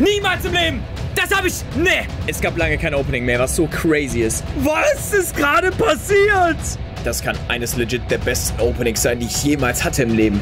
Niemals im Leben! Das habe ich... Nee! Es gab lange kein Opening mehr, was so crazy ist. Was ist gerade passiert? Das kann eines legit der besten Openings sein, die ich jemals hatte im Leben.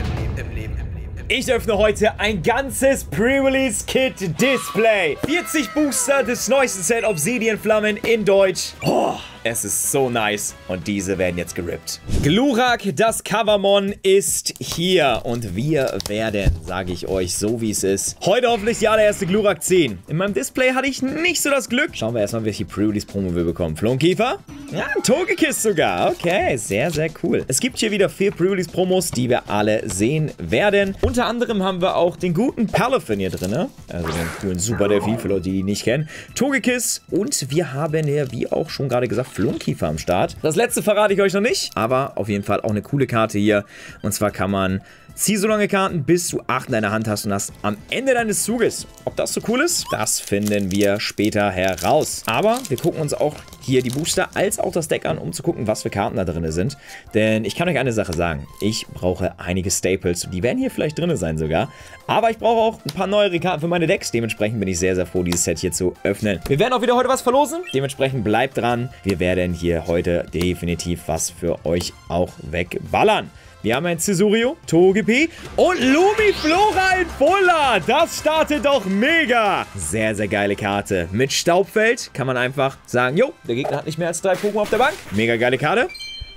Ich öffne heute ein ganzes Pre-Release Kit Display. 40 Booster des neuesten Set Obsidian Flammen in Deutsch. Oh, es ist so nice. Und diese werden jetzt gerippt. Glurak, das Covermon, ist hier. Und wir werden, sage ich euch, so wie es ist, heute hoffentlich die allererste Glurak 10. In meinem Display hatte ich nicht so das Glück. Schauen wir erstmal, welche Pre-Release-Promo wir bekommen. Flonkiefer? Ja, ein Togekiss sogar. Okay, sehr, sehr cool. Es gibt hier wieder vier Pre-Release-Promos, die wir alle sehen werden. Unter anderem haben wir auch den guten Palafin hier drin. Also den coolen Super Delphi, für Leute, die ihn nicht kennen. Togekiss und wir haben ja, wie auch schon gerade gesagt, Flunkiefer am Start. Das letzte verrate ich euch noch nicht, aber auf jeden Fall auch eine coole Karte hier. Und zwar kann man Zieh so lange Karten, bis du 8 in deiner Hand hast und hast am Ende deines Zuges. Ob das so cool ist, das finden wir später heraus. Aber wir gucken uns auch hier die Booster als auch das Deck an, um zu gucken, was für Karten da drin sind. Denn ich kann euch eine Sache sagen. Ich brauche einige Staples. Die werden hier vielleicht drin sein sogar. Aber ich brauche auch ein paar neuere Karten für meine Decks. Dementsprechend bin ich sehr, sehr froh, dieses Set hier zu öffnen. Wir werden auch wieder heute was verlosen. Dementsprechend bleibt dran. Wir werden hier heute definitiv was für euch auch wegballern. Wir haben ein Cesurio, Togepi und Lumiflora in Fuller. Das startet doch mega. Sehr, sehr geile Karte. Mit Staubfeld kann man einfach sagen, jo, der Gegner hat nicht mehr als drei Pokémon auf der Bank. Mega geile Karte.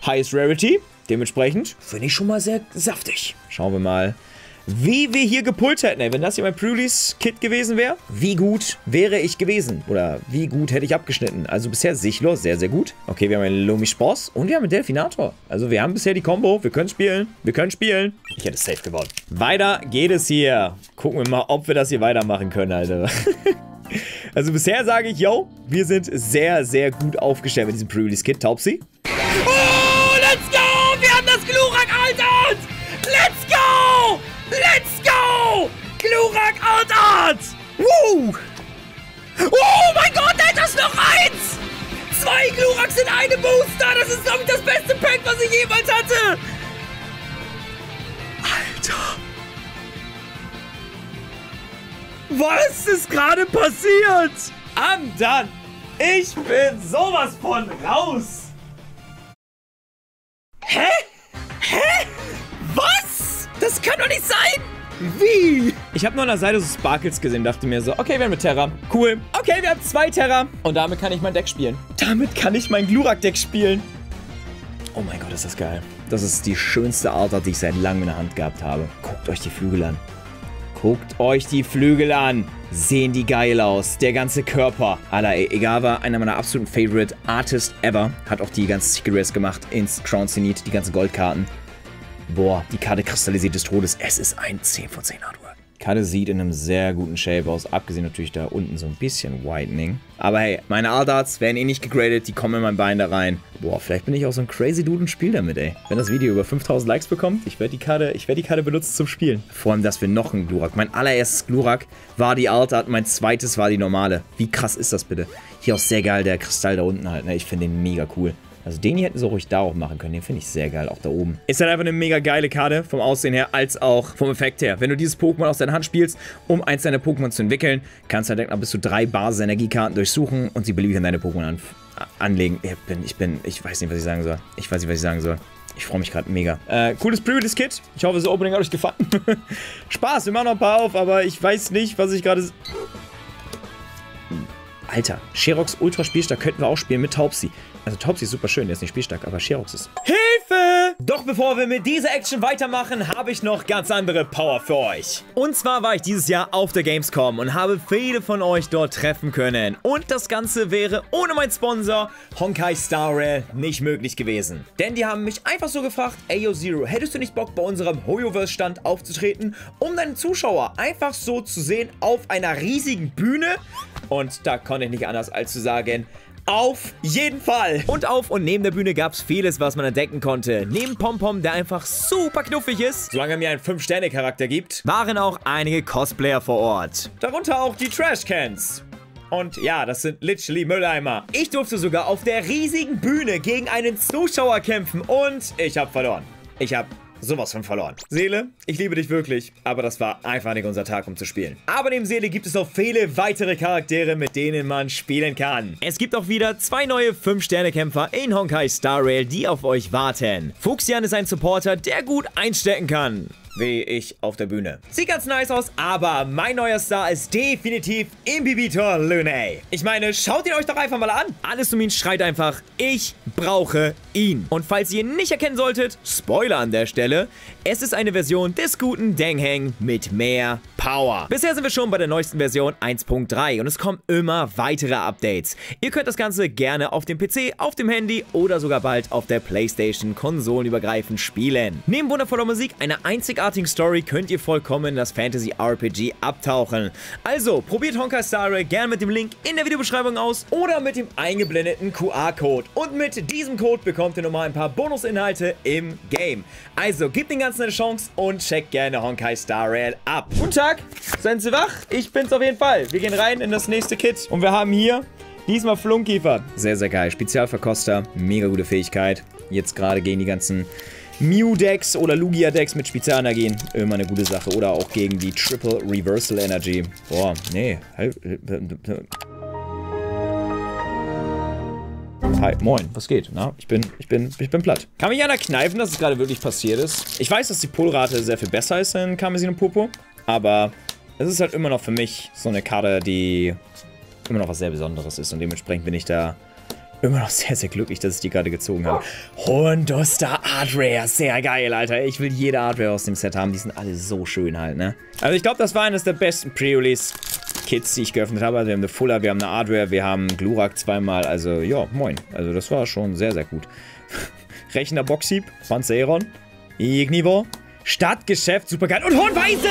Highest Rarity. Dementsprechend finde ich schon mal sehr saftig. Schauen wir mal, wie wir hier gepult hätten. Ey, wenn das hier mein Pre-Release-Kit gewesen wäre, wie gut wäre ich gewesen? Oder wie gut hätte ich abgeschnitten? Also bisher Sichlos, sehr, sehr gut. Okay, wir haben einen Lomi Sposs und wir haben einen Delfinator. Also wir haben bisher die Combo. Wir können spielen. Wir können spielen. Ich hätte safe gewonnen. Weiter geht es hier. Gucken wir mal, ob wir das hier weitermachen können, Alter. also bisher sage ich, yo, wir sind sehr, sehr gut aufgestellt mit diesem Pre-Release-Kit. Taubsi. Oh, let's go! Glurak Outart! Woo! Oh mein Gott, da ist noch eins! Zwei Gluraks in einem Booster! Das ist, glaube ich, das beste Pack, was ich jemals hatte! Alter! Was ist gerade passiert? I'm done! Ich bin sowas von raus! Hä? Hä? Was? Das kann doch nicht sein! Wie? Ich habe nur an der Seite so Sparkles gesehen, dachte mir so, okay, wir haben mit Terra. Cool. Okay, wir haben zwei Terra. Und damit kann ich mein Deck spielen. Damit kann ich mein Glurak-Deck spielen. Oh mein Gott, ist das geil. Das ist die schönste Art, die ich seit langem in der Hand gehabt habe. Guckt euch die Flügel an. Guckt euch die Flügel an. Sehen die geil aus. Der ganze Körper. Ala Egawa, einer meiner absoluten Favorite Artists ever. Hat auch die ganzen Secret Rares gemacht ins Crown Zenith, die ganzen Goldkarten. Boah, die Karte kristallisiert des Todes. Es ist ein 10 von 10 Artwork. Karte sieht in einem sehr guten Shape aus, abgesehen natürlich da unten so ein bisschen Whitening. Aber hey, meine Aldarts werden eh nicht gegradet, die kommen in mein Bein da rein. Boah, vielleicht bin ich auch so ein crazy Dude und spiele damit, ey. Wenn das Video über 5000 Likes bekommt, ich werde die Karte, ich werde die Karte benutzen zum Spielen. Vor allem, dass wir noch einen Glurak. Mein allererstes Glurak war die Altart, mein zweites war die normale. Wie krass ist das bitte? Hier auch sehr geil, der Kristall da unten halt, ne? Ich finde den mega cool. Also den hier hätten sie ruhig da auch machen können. Den finde ich sehr geil, auch da oben. Ist halt einfach eine mega geile Karte, vom Aussehen her, als auch vom Effekt her. Wenn du dieses Pokémon aus deiner Hand spielst, um eins deiner Pokémon zu entwickeln, kannst du halt noch bis zu drei Basis-Energiekarten durchsuchen und sie beliebig an deine Pokémon an anlegen. Ich bin, ich bin, ich weiß nicht, was ich sagen soll. Ich weiß nicht, was ich sagen soll. Ich freue mich gerade mega. Äh, cooles Pre-Release-Kit. Ich hoffe, das Opening hat euch gefallen. Spaß, wir machen noch ein paar auf, aber ich weiß nicht, was ich gerade... Alter, Sherox Ultra Spielstark könnten wir auch spielen mit Taubsi. Also Taubsi ist super schön, der ist nicht spielstark, aber Sherox ist... Hilfe! Bevor wir mit dieser Action weitermachen, habe ich noch ganz andere Power für euch. Und zwar war ich dieses Jahr auf der Gamescom und habe viele von euch dort treffen können. Und das Ganze wäre ohne meinen Sponsor Honkai Star Rail nicht möglich gewesen. Denn die haben mich einfach so gefragt, ey Yo Zero, hättest du nicht Bock bei unserem Hoyoverse Stand aufzutreten, um deine Zuschauer einfach so zu sehen auf einer riesigen Bühne? Und da konnte ich nicht anders als zu sagen, auf jeden Fall. Und auf und neben der Bühne gab es vieles, was man entdecken konnte. Neben Pompom, der einfach super knuffig ist, solange er mir einen 5-Sterne-Charakter gibt, waren auch einige Cosplayer vor Ort. Darunter auch die Trashcans. Und ja, das sind literally Mülleimer. Ich durfte sogar auf der riesigen Bühne gegen einen Zuschauer kämpfen und ich habe verloren. Ich habe sowas von verloren. Seele, ich liebe dich wirklich, aber das war einfach nicht unser Tag, um zu spielen. Aber neben Seele gibt es noch viele weitere Charaktere, mit denen man spielen kann. Es gibt auch wieder zwei neue 5-Sterne-Kämpfer in Honkai Star Rail, die auf euch warten. Fuxian ist ein Supporter, der gut einstecken kann wie ich auf der Bühne. Sieht ganz nice aus, aber mein neuer Star ist definitiv Imbibitor Lune. Ich meine, schaut ihn euch doch einfach mal an. Alles ihn schreit einfach, ich brauche ihn. Und falls ihr ihn nicht erkennen solltet, Spoiler an der Stelle, es ist eine Version des guten Dengheng mit mehr Power. Bisher sind wir schon bei der neuesten Version 1.3 und es kommen immer weitere Updates. Ihr könnt das Ganze gerne auf dem PC, auf dem Handy oder sogar bald auf der Playstation konsolenübergreifend spielen. Neben wundervoller Musik, einer einzigartigen Story könnt ihr vollkommen in das Fantasy RPG abtauchen. Also, probiert Honkai Star Rail gerne mit dem Link in der Videobeschreibung aus oder mit dem eingeblendeten QR-Code. Und mit diesem Code bekommt ihr nochmal ein paar Bonusinhalte im Game. Also, gebt den ganzen eine Chance und checkt gerne Honkai Star Rail ab. Guten Tag, seien Sie wach? Ich bin's auf jeden Fall. Wir gehen rein in das nächste Kit und wir haben hier diesmal Flunkiefer. Sehr, sehr geil. Spezialverkoster, mega gute Fähigkeit. Jetzt gerade gegen die ganzen Mew-Decks oder Lugia-Decks mit Spezialenergien. Immer eine gute Sache. Oder auch gegen die Triple Reversal Energy. Boah, nee. Hi, moin, was geht? Na, ich bin, ich bin, ich bin platt. Kann mich einer kneifen, dass es gerade wirklich passiert ist? Ich weiß, dass die Polrate sehr viel besser ist in Kamezin und Popo, aber es ist halt immer noch für mich so eine Karte, die immer noch was sehr Besonderes ist und dementsprechend bin ich da immer noch sehr, sehr glücklich, dass ich die gerade gezogen habe. Hondoster Art Rare, sehr geil, Alter. Ich will jede Art Rare aus dem Set haben, die sind alle so schön halt, ne? Also ich glaube, das war eines der besten Pre-Release Kits, die ich geöffnet habe. Also wir haben eine Fuller, wir haben eine Hardware, wir haben Glurak zweimal. Also ja, moin. Also das war schon sehr, sehr gut. Rechner Boxhieb, Panzeron, Ignivo, Stadtgeschäft, super geil. Und Hornweisel!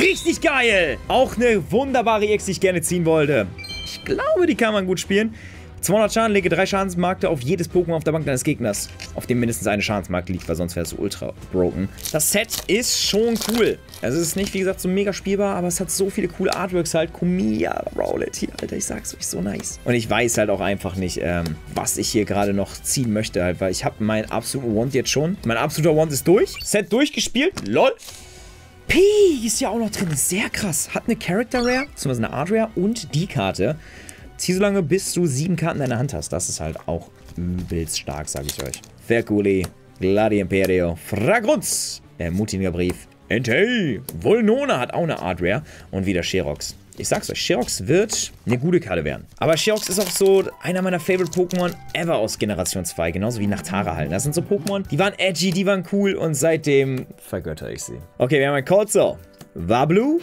Richtig geil! Auch eine wunderbare Ex, die ich gerne ziehen wollte. Ich glaube, die kann man gut spielen. 200 Schaden, lege 3 Schadensmarkte auf jedes Pokémon auf der Bank deines Gegners, auf dem mindestens eine Schadensmarke liegt, weil sonst wäre es ultra broken. Das Set ist schon cool. Also es ist nicht, wie gesagt, so mega spielbar, aber es hat so viele coole Artworks halt. Kumia, Rowlet hier, Alter, ich sag's euch, so nice. Und ich weiß halt auch einfach nicht, ähm, was ich hier gerade noch ziehen möchte halt, weil ich habe meinen absoluten Want jetzt schon. Mein absoluter Want ist durch. Set durchgespielt. LOL. P ist ja auch noch drin. Sehr krass. Hat eine Character Rare, beziehungsweise eine Art Rare und die Karte. Zieh so lange, bis du sieben Karten in deiner Hand hast. Das ist halt auch übelst stark, sage ich euch. Verculi, Gladi Imperio, Fragrunz, ermutiger Brief. Entei, Volnona hat auch eine Art Rare und wieder Sherox. Ich sag's euch, Sherox wird eine gute Karte werden. Aber Sherox ist auch so einer meiner Favorite Pokémon ever aus Generation 2. Genauso wie Nachtara halt. Das sind so Pokémon, die waren edgy, die waren cool und seitdem vergötter ich sie. Okay, wir haben ein Colzo. Wablu.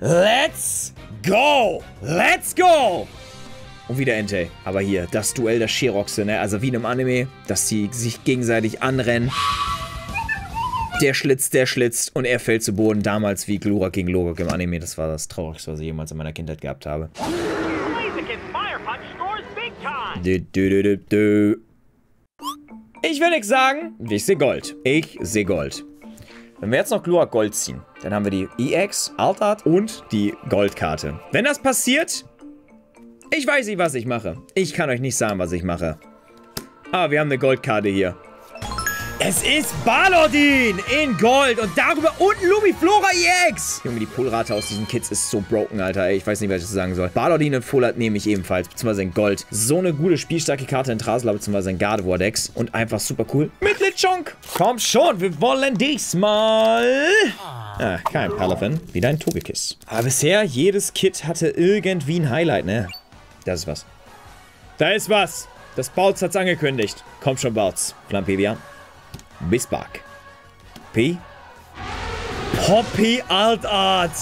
Let's go! Let's go! Und wieder Entei. Aber hier, das Duell der Sheroxe, ne? Also wie in einem Anime, dass die sich gegenseitig anrennen. Der schlitzt, der schlitzt und er fällt zu Boden. Damals wie Glurak gegen Logok im Anime. Das war das Traurigste, was ich jemals in meiner Kindheit gehabt habe. Du, du, du, du, ich will nichts sagen. Ich sehe Gold. Ich sehe Gold. Wenn wir jetzt noch Glurak Gold ziehen, dann haben wir die EX, Altart und die Goldkarte. Wenn das passiert, ich weiß nicht, was ich mache. Ich kann euch nicht sagen, was ich mache. Ah, wir haben eine Goldkarte hier. Es ist Balodin in Gold und darüber unten Lumiflora EX. Junge, die Pullrate aus diesen Kits ist so broken, Alter. Ich weiß nicht, was ich sagen soll. Balodin in Full Art nehme ich ebenfalls, beziehungsweise in Gold. So eine gute, spielstarke Karte in Trasla, beziehungsweise in Gardevoir Decks. Und einfach super cool. Mit Lichonk. Komm schon, wir wollen diesmal... Ah, kein Palafin. Wieder ein Togekiss. Aber bisher, jedes Kit hatte irgendwie ein Highlight, ne? Das ist was. Da ist was. Das Bautz hat's angekündigt. Kommt schon, Bautz. Flampevia. Bismarck. P. Poppy Alt Art.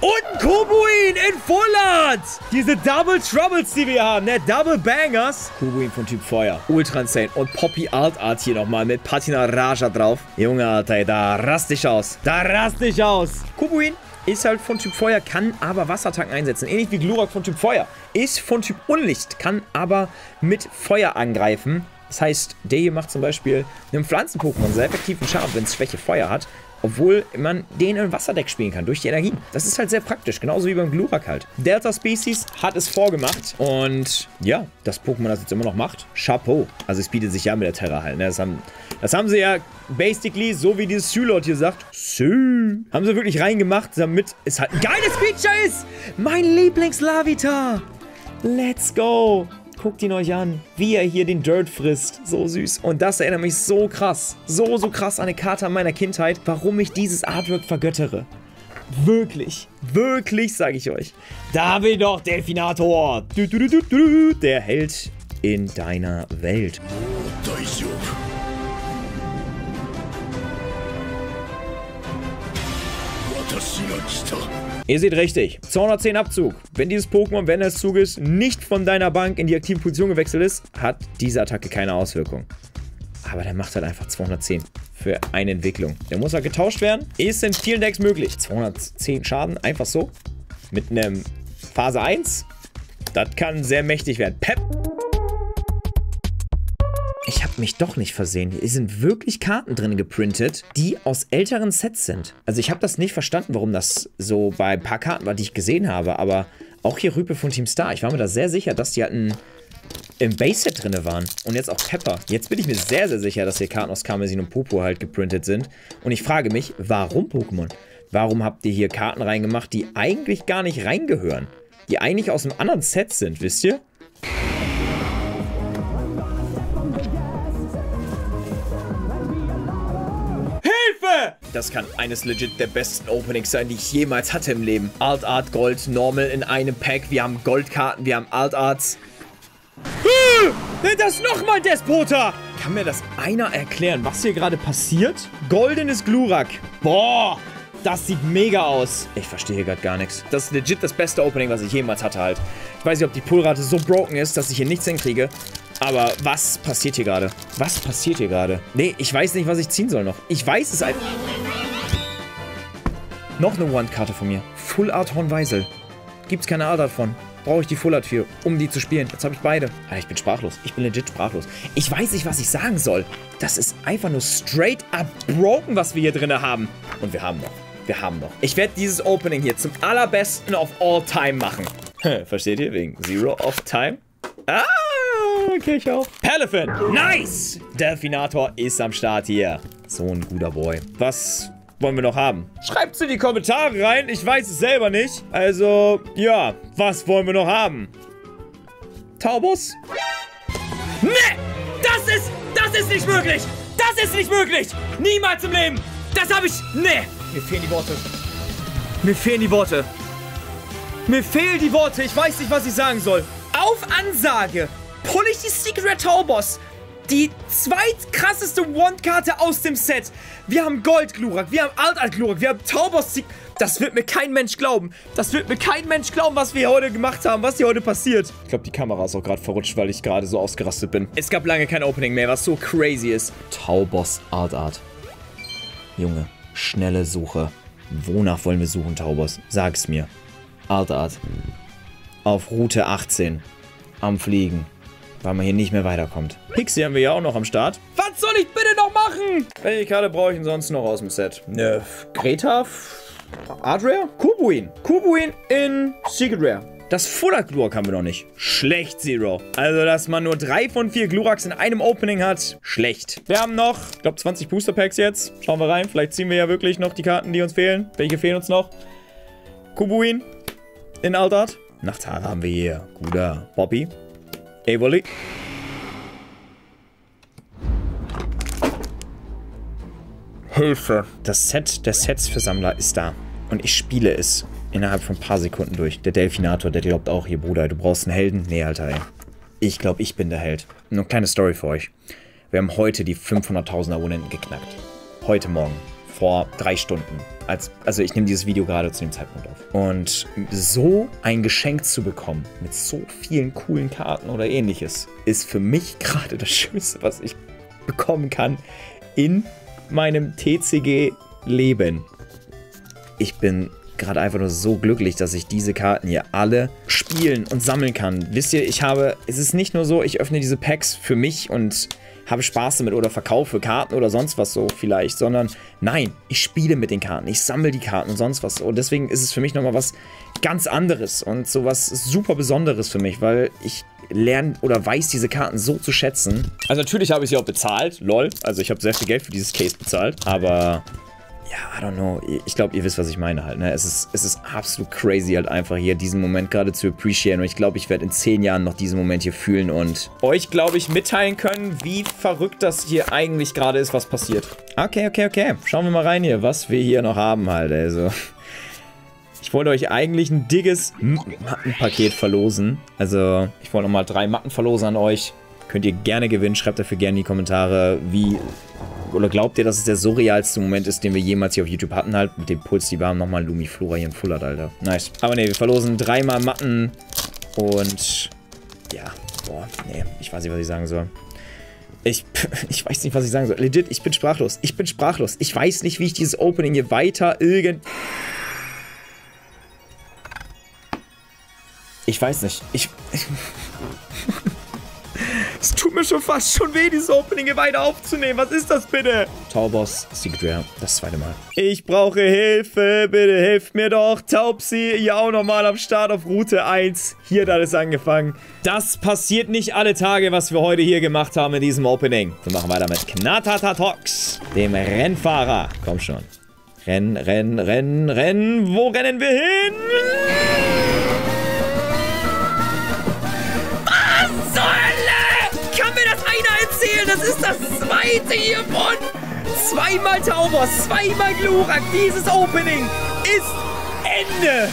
Und Kubuin in Full Art. Diese Double Troubles, die wir haben, ne? Double Bangers. Kubuin von Typ Feuer. Ultra insane. Und Poppy Alt Art hier nochmal mit Patina Raja drauf. Junge, Alter, da rast dich aus. Da rast dich aus. Kubuin ist halt von Typ Feuer, kann aber Wasserattacken einsetzen. Ähnlich wie Glurak von Typ Feuer. Ist von Typ Unlicht, kann aber mit Feuer angreifen. Das heißt, der hier macht zum Beispiel einem Pflanzen-Pokémon sehr effektiven Schaden, wenn es Schwäche Feuer hat. obwohl man den in Wasserdeck spielen kann, durch die Energien. Das ist halt sehr praktisch, genauso wie beim Glurak halt. Delta Species hat es vorgemacht und ja, das Pokémon das jetzt immer noch macht, Chapeau. Also es bietet sich ja mit der Terra halt, ne? Das haben, das haben sie ja basically, so wie dieses Schülort hier sagt, Sü, haben sie wirklich reingemacht, damit es halt ein geiles Feature ist. Mein Lieblings-Lavita. Let's go. Guckt ihn euch an, wie er hier den Dirt frisst. So süß. Und das erinnert mich so krass, so, so krass an eine Karte meiner Kindheit, warum ich dieses Artwork vergöttere. Wirklich, wirklich, sage ich euch. Da bin doch Delfinator. Der Held in deiner Welt. Ihr seht richtig, 210 Abzug. Wenn dieses Pokémon während des Zuges nicht von deiner Bank in die aktive Position gewechselt ist, hat diese Attacke keine Auswirkung. Aber der macht halt einfach 210 für eine Entwicklung. Der muss halt getauscht werden. Ist in vielen Decks möglich. 210 Schaden, einfach so. Mit einem Phase 1. Das kann sehr mächtig werden. Pep ich habe mich doch nicht versehen. Hier sind wirklich Karten drin geprintet, die aus älteren Sets sind. Also ich habe das nicht verstanden, warum das so bei ein paar Karten war, die ich gesehen habe. Aber auch hier Rüpe von Team Star. Ich war mir da sehr sicher, dass die ein, im Base-Set drin waren. Und jetzt auch Pepper. Jetzt bin ich mir sehr, sehr sicher, dass hier Karten aus Karmesin und Popo halt geprintet sind. Und ich frage mich, warum Pokémon? Warum habt ihr hier Karten reingemacht, die eigentlich gar nicht reingehören? Die eigentlich aus einem anderen Set sind, wisst ihr? Das kann eines legit der besten Openings sein, die ich jemals hatte im Leben. Alt Art Gold, Normal in einem Pack. Wir haben Goldkarten, wir haben Alt Arts. Das nochmal Despota! Kann mir das einer erklären, was hier gerade passiert? Goldenes Glurak. Boah, das sieht mega aus. Ich verstehe gerade gar nichts. Das ist legit das beste Opening, was ich jemals hatte halt. Ich weiß nicht, ob die Pullrate so broken ist, dass ich hier nichts hinkriege. Aber was passiert hier gerade? Was passiert hier gerade? Nee, ich weiß nicht, was ich ziehen soll noch. Ich weiß es einfach. Noch eine One-Karte von mir. Full Art Hornweisel. Gibt's keine Art davon. Brauche ich die Full Art für, um die zu spielen. Jetzt habe ich beide. Alter, ah, ich bin sprachlos. Ich bin legit sprachlos. Ich weiß nicht, was ich sagen soll. Das ist einfach nur straight up broken, was wir hier drin haben. Und wir haben noch. Wir haben noch. Ich werde dieses Opening hier zum allerbesten of all time machen. Versteht ihr? Wegen Zero of Time? Ah! Okay, ich auch. Pelephant. Nice. Delfinator ist am Start hier. So ein guter Boy. Was wollen wir noch haben? Schreibt es in die Kommentare rein. Ich weiß es selber nicht. Also, ja. Was wollen wir noch haben? Taubus? Nee! Das ist... Das ist nicht möglich! Das ist nicht möglich! Niemals im Leben! Das habe ich... Nee! Mir fehlen die Worte. Mir fehlen die Worte. Mir fehlen die Worte. Ich weiß nicht, was ich sagen soll. Auf Ansage pull ich die Secret Taubos. Die zweitkrasseste One-Karte aus dem Set. Wir haben Gold Glurak, wir haben Alt Alt Glurak, wir haben Taubos. Das wird mir kein Mensch glauben. Das wird mir kein Mensch glauben, was wir heute gemacht haben, was hier heute passiert. Ich glaube, die Kamera ist auch gerade verrutscht, weil ich gerade so ausgerastet bin. Es gab lange kein Opening mehr, was so crazy ist. Taubos Alt Art. Junge, schnelle Suche. Wonach wollen wir suchen, Taubos? Sag es mir. Alt Art. Auf Route 18. Am Fliegen weil man hier nicht mehr weiterkommt. Pixie haben wir ja auch noch am Start. Was soll ich bitte noch machen? Welche Karte brauche ich denn sonst noch aus dem Set? Ne, Greta, Art Rare? Kubuin. Kubuin in Secret Rare. Das Fullart Glurak haben wir noch nicht. Schlecht, Zero. Also, dass man nur drei von vier Gluraks in einem Opening hat, schlecht. Wir haben noch, ich glaube, 20 Booster Packs jetzt. Schauen wir rein. Vielleicht ziehen wir ja wirklich noch die Karten, die uns fehlen. Welche fehlen uns noch? Kubuin in Altart. Nachthaare haben wir hier. Guter Bobby. Evoli. Hilfe. Das Set der Sets für Sammler ist da. Und ich spiele es innerhalb von ein paar Sekunden durch. Der Delfinator, der glaubt auch, hier Bruder, du brauchst einen Helden. Nee, Alter, ey. Ich glaube, ich bin der Held. Nur eine kleine Story für euch. Wir haben heute die 500.000 Abonnenten geknackt. Heute Morgen vor drei Stunden. Als, also ich nehme dieses Video gerade zu dem Zeitpunkt auf. Und so ein Geschenk zu bekommen, mit so vielen coolen Karten oder ähnliches, ist für mich gerade das Schönste, was ich bekommen kann in meinem TCG-Leben. Ich bin gerade einfach nur so glücklich, dass ich diese Karten hier alle spielen und sammeln kann. Wisst ihr, ich habe, es ist nicht nur so, ich öffne diese Packs für mich und habe Spaß damit oder verkaufe Karten oder sonst was so vielleicht, sondern nein, ich spiele mit den Karten, ich sammle die Karten und sonst was. Und deswegen ist es für mich nochmal was ganz anderes und sowas super Besonderes für mich, weil ich lerne oder weiß diese Karten so zu schätzen. Also natürlich habe ich sie auch bezahlt, lol. Also ich habe sehr viel Geld für dieses Case bezahlt, aber ja, I don't know. Ich glaube, ihr wisst, was ich meine halt. Ne? Es, ist, es ist absolut crazy halt einfach hier diesen Moment gerade zu appreciaten. Und ich glaube, ich werde in zehn Jahren noch diesen Moment hier fühlen und euch, glaube ich, mitteilen können, wie verrückt das hier eigentlich gerade ist, was passiert. Okay, okay, okay. Schauen wir mal rein hier, was wir hier noch haben halt. Also, ich wollte euch eigentlich ein dickes Mattenpaket verlosen. Also, ich wollte nochmal drei Matten verlosen an euch. Könnt ihr gerne gewinnen. Schreibt dafür gerne in die Kommentare, wie oder glaubt ihr, dass es der surrealste Moment ist, den wir jemals hier auf YouTube hatten, halt? Mit dem Puls, die waren nochmal Lumiflora hier in Fullert, Alter. Nice. Aber ne, wir verlosen dreimal Matten und... Ja, boah, nee, ich weiß nicht, was ich sagen soll. Ich, ich weiß nicht, was ich sagen soll. Legit, ich bin sprachlos. Ich bin sprachlos. Ich weiß nicht, wie ich dieses Opening hier weiter irgend... Ich weiß nicht. Ich... Es tut mir schon fast schon weh, dieses Opening hier weiter aufzunehmen. Was ist das bitte? Taubos, Secret Rare. Das zweite Mal. Ich brauche Hilfe. Bitte hilft mir doch. Taubsi, hier auch nochmal am Start auf Route 1. Hier hat alles angefangen. Das passiert nicht alle Tage, was wir heute hier gemacht haben in diesem Opening. Wir machen weiter mit Knatata dem Rennfahrer. Komm schon. Renn, renn, renn, renn. Wo rennen wir hin? Das ist das zweite hiervon. Zweimal Taubos, zweimal Glurak. Dieses Opening ist Ende.